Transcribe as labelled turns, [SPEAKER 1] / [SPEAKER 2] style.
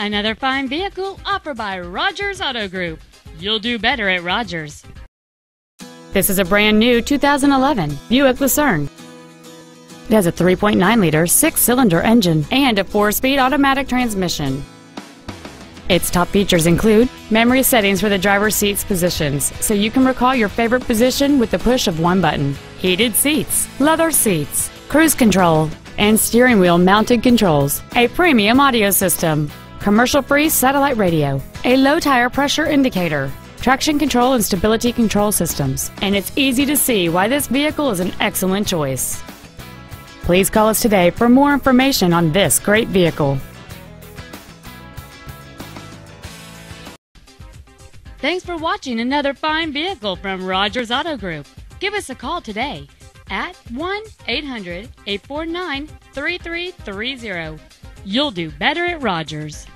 [SPEAKER 1] Another fine vehicle offered by Rogers Auto Group. You'll do better at Rogers. This is a brand new 2011 Buick Lucerne. It has a 3.9 liter six cylinder engine and a four speed automatic transmission. Its top features include memory settings for the driver's seat's positions, so you can recall your favorite position with the push of one button, heated seats, leather seats, cruise control, and steering wheel mounted controls, a premium audio system, commercial-free satellite radio, a low tire pressure indicator, traction control and stability control systems, and it's easy to see why this vehicle is an excellent choice. Please call us today for more information on this great vehicle. Thanks for watching another fine vehicle from Rogers Auto Group. Give us a call today at 1 800 849 3330. You'll do better at Rogers.